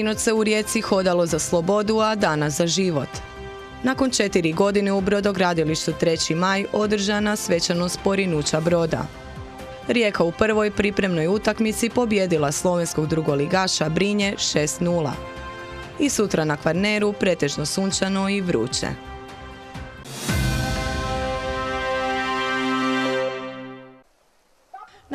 Sinoć se u Rijeci hodalo za slobodu, a danas za život. Nakon četiri godine u brodogradilištu 3. maj održana svečanost porinuća broda. Rijeka u prvoj pripremnoj utakmici pobjedila slovenskog drugoligaša Brinje 6-0. I sutra na Kvarneru pretežno sunčano i vruće.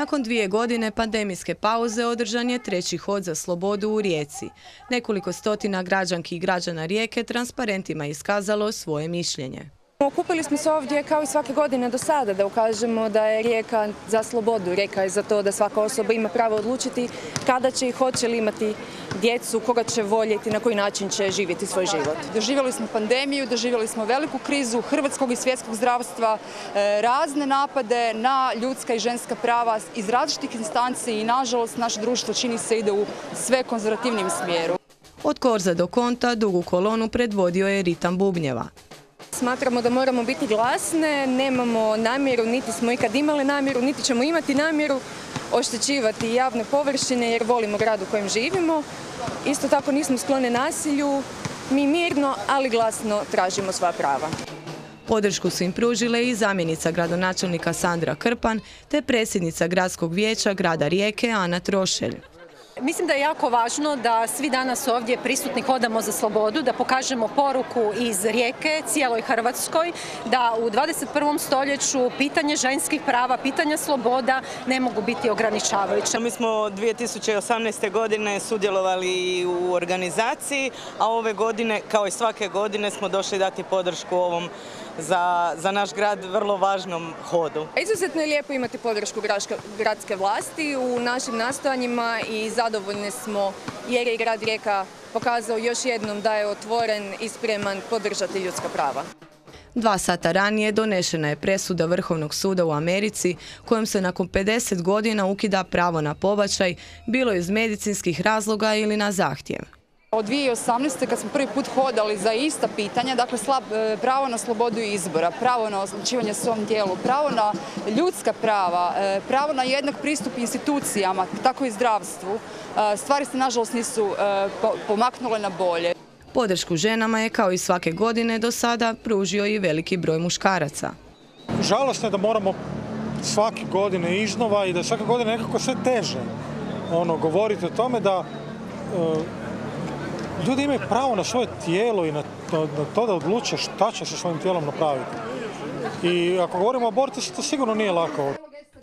Nakon dvije godine pandemijske pauze održan je treći hod za slobodu u Rijeci. Nekoliko stotina građanki i građana Rijeke transparentima iskazalo svoje mišljenje. Okupili smo se ovdje kao i svake godine do sada da ukažemo da je rijeka za slobodu, rijeka je za to da svaka osoba ima pravo odlučiti kada će i hoće li imati djecu, koga će voljeti, na koji način će živjeti svoj život. Doživjeli smo pandemiju, doživjeli smo veliku krizu hrvatskog i svjetskog zdravstva, e, razne napade na ljudska i ženska prava iz različitih instanci i nažalost naše društvo čini se ide u sve konzervativnim smjeru. Od Korza do Konta dugu kolonu predvodio je Ritam Bubnjeva. Smatramo da moramo biti glasne, nemamo namjeru, niti smo ikad imali namjeru, niti ćemo imati namjeru oštećivati javne površine jer volimo grad u kojem živimo. Isto tako nismo sklone nasilju, mi mirno, ali glasno tražimo sva prava. Podršku su im pružile i zamjenica gradonačelnika Sandra Krpan te predsjednica gradskog vijeća grada Rijeke Ana Trošelj. Mislim da je jako važno da svi danas ovdje prisutni hodamo za slobodu, da pokažemo poruku iz rijeke cijeloj Hrvatskoj, da u 21. stoljeću pitanje ženskih prava, pitanja sloboda ne mogu biti ograničavajuće. Mi smo 2018. godine sudjelovali u organizaciji, a ove godine, kao i svake godine, smo došli dati podršku ovom za, za naš grad vrlo važnom hodu. Izuzetno je lijepo imati podršku gradske vlasti u našim nastojanjima i zadovoljni smo jer je grad Rijeka pokazao još jednom da je otvoren i spreman podržati ljudska prava. Dva sata ranije donešena je presuda Vrhovnog suda u Americi kojom se nakon 50 godina ukida pravo na pobačaj, bilo iz medicinskih razloga ili na zahtjev. Od 2018. kad smo prvi put hodali za ista pitanja, dakle e, pravo na slobodu izbora, pravo na odlučivanje svom tijelu, pravo na ljudska prava, e, pravo na jednak pristup institucijama, tako i zdravstvu, e, stvari se nažalost nisu pomaknule na bolje. Podršku ženama je kao i svake godine do sada pružio i veliki broj muškaraca. Žalostno je da moramo svake godine iznova i da svake godine nekako sve teže ono, govoriti o tome da ljudi imaju pravo na svoje tijelo i na to, da odluče šta će sa svojim tijelom napraviti. I ako govorimo o abortusu, to sigurno nije lako.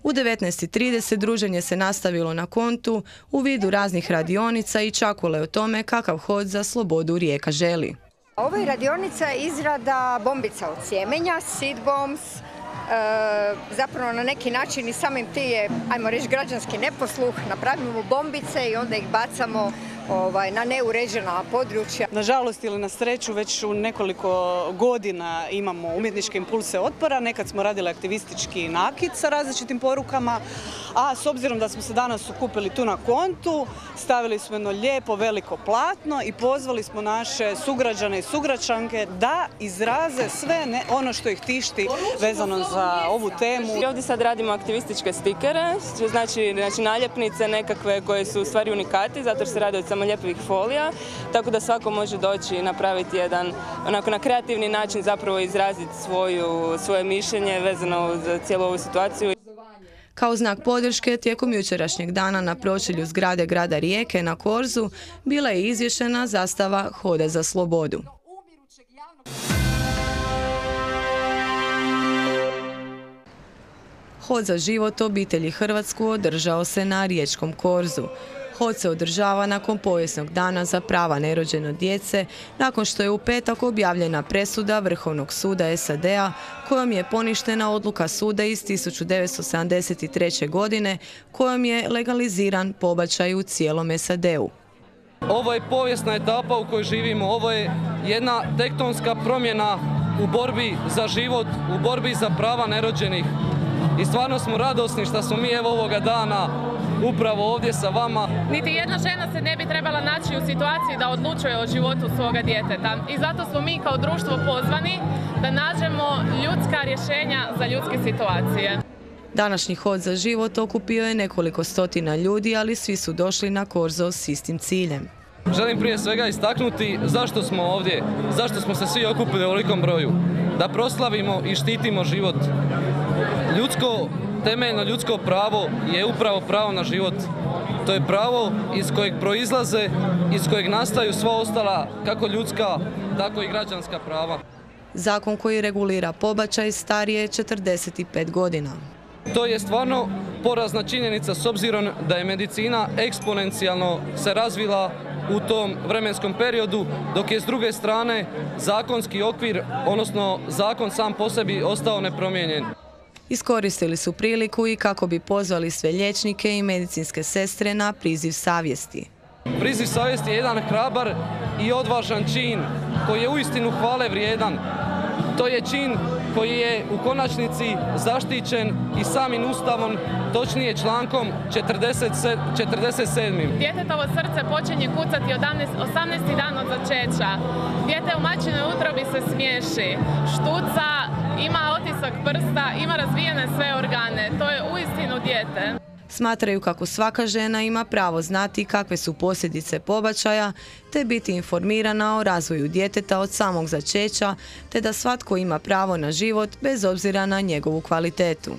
U 19.30 druženje se nastavilo na kontu u vidu raznih radionica i čakule o tome kakav hod za slobodu rijeka želi. Ovo je radionica izrada bombica od sjemenja, seed bombs, e, zapravo na neki način i samim ti je, ajmo reći, građanski neposluh, napravimo bombice i onda ih bacamo ovaj, na neuređena područja. Nažalost ili na sreću već u nekoliko godina imamo umjetničke impulse otpora. Nekad smo radili aktivistički nakit sa različitim porukama, a s obzirom da smo se danas ukupili tu na kontu, stavili smo jedno lijepo veliko platno i pozvali smo naše sugrađane i sugrađanke da izraze sve ono što ih tišti vezano za ovu temu. I ovdje sad radimo aktivističke stikere, znači, znači naljepnice nekakve koje su u stvari unikati, zato što se radi od samo lijepih folija, tako da svako može doći i napraviti jedan, onako na kreativni način zapravo izraziti svoju, svoje mišljenje vezano za cijelu ovu situaciju. Kao znak podrške tijekom jučerašnjeg dana na pročelju zgrade grada Rijeke na Korzu bila je izvješena zastava Hoda za slobodu. Hod za život obitelji Hrvatsku održao se na Riječkom Korzu. Hod se održava nakon povijesnog dana za prava nerođeno djece, nakon što je u petak objavljena presuda Vrhovnog suda SAD-a kojom je poništena odluka suda iz 1973. godine kojom je legaliziran pobačaj u cijelom SAD-u. Ovo je povijesna etapa u kojoj živimo, ovo je jedna tektonska promjena u borbi za život, u borbi za prava nerođenih. I stvarno smo radosni što smo mi evo ovoga dana upravo ovdje sa vama. Niti jedna žena se ne bi trebala naći u situaciji da odlučuje o životu svoga djeteta. I zato smo mi kao društvo pozvani da nađemo ljudska rješenja za ljudske situacije. Današnji hod za život okupio je nekoliko stotina ljudi, ali svi su došli na Korzo s istim ciljem. Želim prije svega istaknuti zašto smo ovdje, zašto smo se svi okupili u ovolikom broju. Da proslavimo i štitimo život. Ljudsko, temeljno ljudsko pravo je upravo pravo na život. To je pravo iz kojeg proizlaze, iz kojeg nastaju sva ostala kako ljudska, tako i građanska prava. Zakon koji regulira pobačaj starije je 45 godina. To je stvarno porazna činjenica s obzirom da je medicina eksponencijalno se razvila u tom vremenskom periodu, dok je s druge strane zakonski okvir, odnosno zakon sam po sebi ostao nepromijenjen. Iskoristili su priliku i kako bi pozvali sve liječnike i medicinske sestre na priziv savjesti. Priziv savjesti je jedan hrabar i odvažan čin koji je uistinu hvale vrijedan. To je čin koji je u konačnici zaštićen i samim ustavom, točnije člankom 47. Djetetovo srce počinje kucati 18. dan od začeća. Dijete u mačinoj utrobi se smiješi, štuca, ima otisak prsta, ima razvijene sve organe. To je uistinu dijete. Smatraju kako svaka žena ima pravo znati kakve su posljedice pobačaja, te biti informirana o razvoju djeteta od samog začeća, te da svatko ima pravo na život bez obzira na njegovu kvalitetu.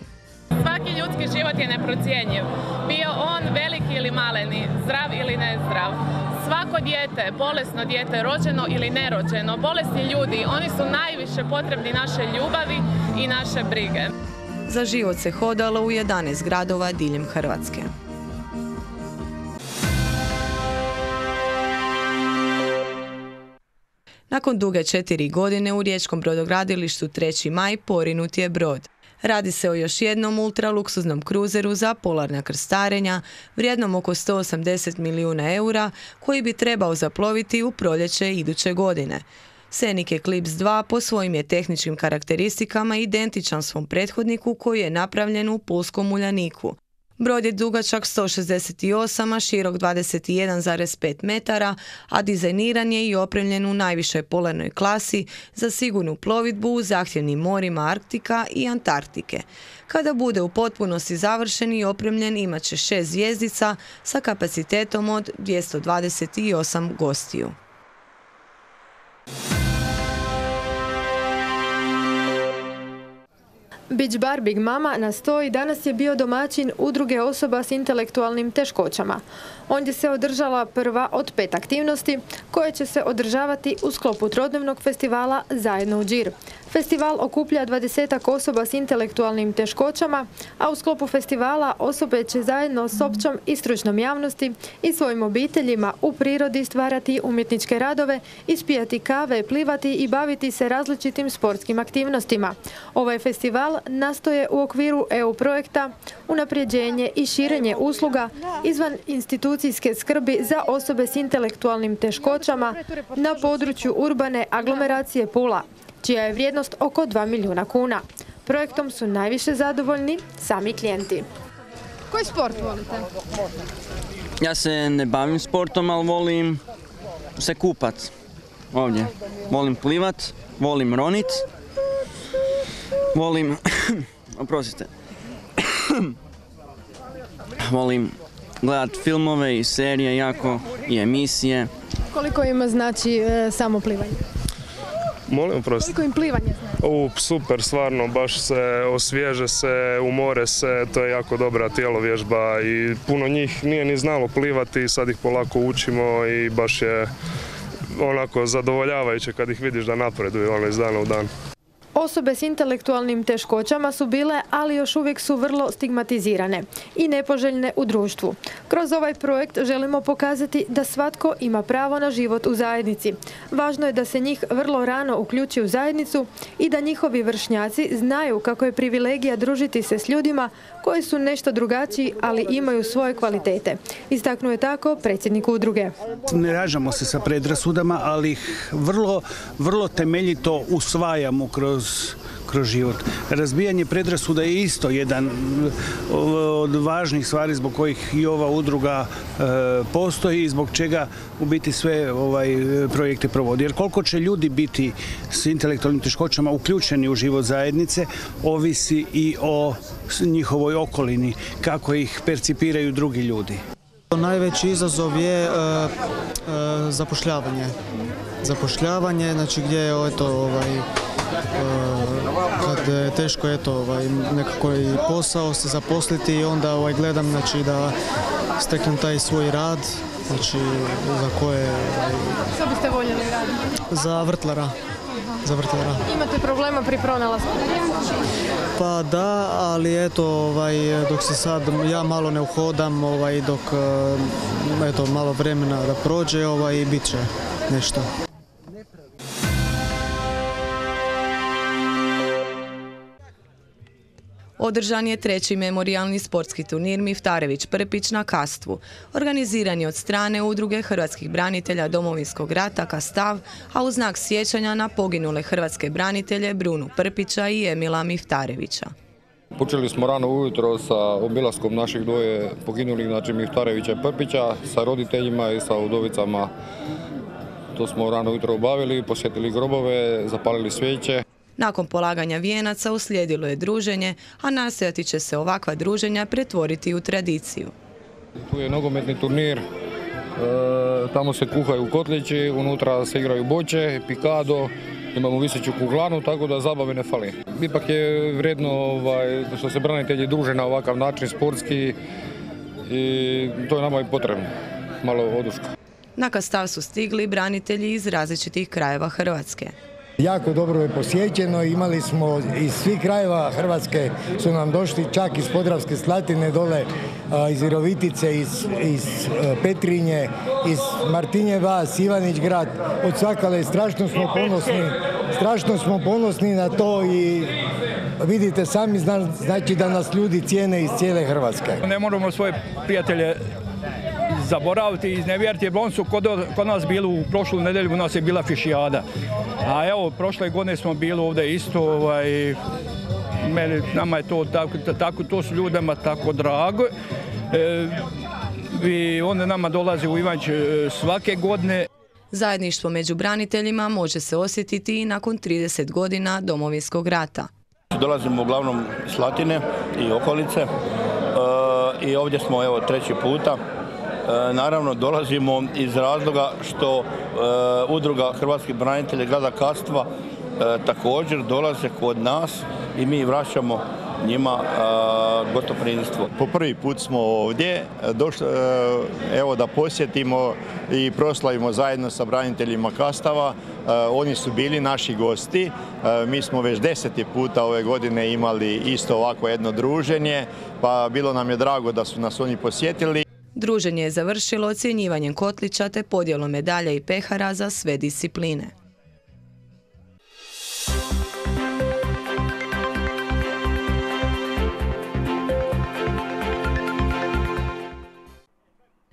Svaki ljudski život je neprocijenjiv. Bio on veliki ili maleni, zdrav ili nezdrav. Svako dijete, bolesno dijete, rođeno ili nerođeno, bolesni ljudi, oni su najviše potrebni naše ljubavi i naše brige. Za život se hodalo u 11 gradova diljem Hrvatske. Nakon duge četiri godine u riječkom brodogradilištu 3. maj porinut je brod. Radi se o još jednom ultraluksuznom kruzeru za polarna krstarenja, vrijednom oko 180 milijuna eura, koji bi trebao zaploviti u proljeće iduće godine. Scenic Eclipse 2 po svojim je tehničkim karakteristikama identičan svom prethodniku koji je napravljen u pulskom uljaniku. Brod je dugačak 168, a širok 21,5 metara, a dizajniran je i opremljen u najvišoj polarnoj klasi za sigurnu plovidbu u zahtjevnim morima Arktika i Antarktike. Kada bude u potpunosti završen i opremljen imat će šest zvijezdica sa kapacitetom od 228 gostiju. Beach Bar Big Mama na stoji danas je bio domaćin udruge osoba s intelektualnim teškoćama. Ondje se održala prva od pet aktivnosti koje će se održavati u sklopu trodnevnog festivala Zajedno u džir. Festival okuplja dvadesetak osoba s intelektualnim teškoćama, a u sklopu festivala osobe će zajedno s općom i stručnom javnosti i svojim obiteljima u prirodi stvarati umjetničke radove, ispijati kave, plivati i baviti se različitim sportskim aktivnostima. Ovaj festival nastoje u okviru EU projekta unapređenje i širenje usluga izvan institucijske skrbi za osobe s intelektualnim teškoćama na području urbane aglomeracije Pula čija je vrijednost oko 2 milijuna kuna. Projektom su najviše zadovoljni sami klijenti. Koji sport volite? Ja se ne bavim sportom, ali volim se kupat ovdje. Volim plivat, volim ronit, volim, oprostite, volim gledat filmove i serije jako i emisije. Koliko ima znači e, samo plivanje? Molim, oprosti. Koliko im plivanje znači? U, super, stvarno, baš se osvježe se, umore se, to je jako dobra tijelovježba i puno njih nije ni znalo plivati, sad ih polako učimo i baš je onako zadovoljavajuće kad ih vidiš da napreduju ono iz dana u dan. Osobe s intelektualnim teškoćama su bile, ali još uvijek su vrlo stigmatizirane i nepoželjne u društvu. Kroz ovaj projekt želimo pokazati da svatko ima pravo na život u zajednici. Važno je da se njih vrlo rano uključi u zajednicu i da njihovi vršnjaci znaju kako je privilegija družiti se s ljudima koji su nešto drugačiji, ali imaju svoje kvalitete. Istaknuo je tako predsjednik udruge. Ne ražamo se sa predrasudama, ali ih vrlo, vrlo temeljito usvajamo kroz kroz život. Razbijanje predrasuda je isto jedan od važnih stvari zbog kojih i ova udruga e, postoji i zbog čega u biti sve ovaj projekte provodi. Jer koliko će ljudi biti s intelektualnim teškoćama uključeni u život zajednice, ovisi i o njihovoj okolini, kako ih percipiraju drugi ljudi. Najveći izazov je e, e, zapošljavanje. Zapošljavanje, znači gdje je eto, ovaj, e, kad je teško eto, ovaj, nekako i posao se zaposliti i onda ovaj, gledam znači, da steknem taj svoj rad, znači za koje ovaj, Što biste voljeli raditi? za vrtlara. Za vrtlara. Imate problema pri pronalasku? Pa da, ali eto, ovaj, dok se sad ja malo ne uhodam, ovaj, dok eh, eto, malo vremena da prođe, ovaj, bit će nešto. Održan je treći memorijalni sportski turnir Miftarević Prpić na Kastvu. Organiziran je od strane udruge hrvatskih branitelja Domovinskog rata Kastav, a u znak sjećanja na poginule hrvatske branitelje Brunu Prpića i Emila Miftarevića. Počeli smo rano ujutro sa obilaskom naših dvoje poginulih, znači Miftarevića i Prpića, sa roditeljima i sa udovicama. To smo rano ujutro obavili, posjetili grobove, zapalili svijeće. Nakon polaganja vijenaca uslijedilo je druženje, a nastojati će se ovakva druženja pretvoriti u tradiciju. Tu je nogometni turnir, e, tamo se kuhaju kotlići, unutra se igraju boće, pikado, imamo viseću kuglanu, tako da zabave ne fali. Ipak je vredno ovaj, što se branitelji druže na ovakav način sportski i to je nama i potrebno, malo oduška. Na Kastav su stigli branitelji iz različitih krajeva Hrvatske. Jako dobro je posjećeno, imali smo iz svih krajeva Hrvatske su nam došli, čak iz Podravske Slatine dole, iz Virovitice, iz, iz e, Petrinje, iz Martinjeva, Ivanić grad, od svakale strašno smo ponosni, strašno smo ponosni na to i vidite sami zna- znači da nas ljudi cijene iz cijele Hrvatske. Ne moramo svoje prijatelje zaboraviti i iznevjeriti jer oni su kod, kod nas bili u prošlu nedjelju, u nas je bila fišijada. A evo, prošle godine smo bili ovdje isto, ovaj, meni, nama je to tako, tako, to su ljudima tako drago. E, I onda nama dolaze u Ivanč e, svake godine. Zajedništvo među braniteljima može se osjetiti i nakon 30 godina domovinskog rata. Dolazimo uglavnom iz Slatine i okolice e, i ovdje smo evo treći puta. E, naravno dolazimo iz razloga što e, udruga Hrvatskih branitelja grada Kastva e, također dolaze kod nas i mi vraćamo njima gostoprimstvo. Po prvi put smo ovdje, došli, evo da posjetimo i proslavimo zajedno sa braniteljima Kastava. Oni su bili naši gosti, mi smo već deseti puta ove godine imali isto ovako jedno druženje, pa bilo nam je drago da su nas oni posjetili. Druženje je završilo ocjenjivanjem kotlića te podjelom medalja i pehara za sve discipline.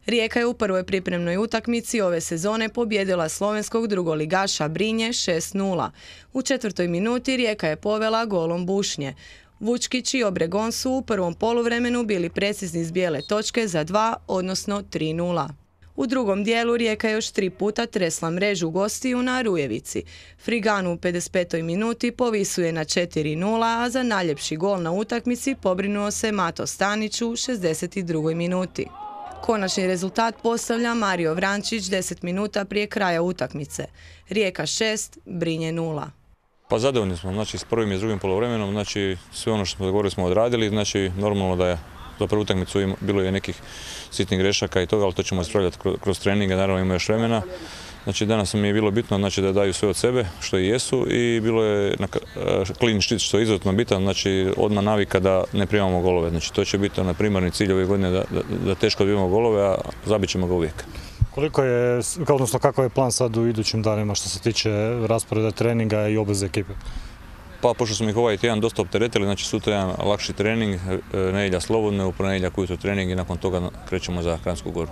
Rijeka je u prvoj pripremnoj utakmici ove sezone pobjedila slovenskog drugoligaša Brinje 6-0. U četvrtoj minuti Rijeka je povela golom Bušnje. Vučkić i Obregon su u prvom poluvremenu bili precizni s bijele točke za 2, odnosno 3-0. U drugom dijelu Rijeka je još tri puta tresla mrežu gostiju na Rujevici. Friganu u 55. minuti povisuje na 4-0, a za najljepši gol na utakmici pobrinuo se Mato Stanić u 62. minuti. Konačni rezultat postavlja Mario Vrančić 10 minuta prije kraja utakmice. Rijeka 6, Brinje 0. Pa zadovoljni smo, znači s prvim i drugim polovremenom, znači sve ono što smo dogovorili smo odradili, znači normalno da je za prvu utakmicu bilo je nekih sitnih grešaka i toga, ali to ćemo ispravljati kroz, treninge, naravno ima još vremena. Znači danas mi je bilo bitno znači, da daju sve od sebe, što i jesu i bilo je na eh, clean sheet što je izuzetno bitan, znači odmah navika da ne primamo golove. Znači to će biti onaj primarni cilj ove godine da, da, da teško dobijemo golove, a zabit ćemo ga uvijek. Koliko je, odnosno kakav je plan sad u idućim danima što se tiče rasporeda treninga i obveze ekipe? Pa pošto smo ih ovaj tjedan dosta opteretili, znači sutra jedan lakši trening, eh, nedjelja slobodne, u ponedjeljak ujutro trening i nakon toga krećemo za Kransku goru.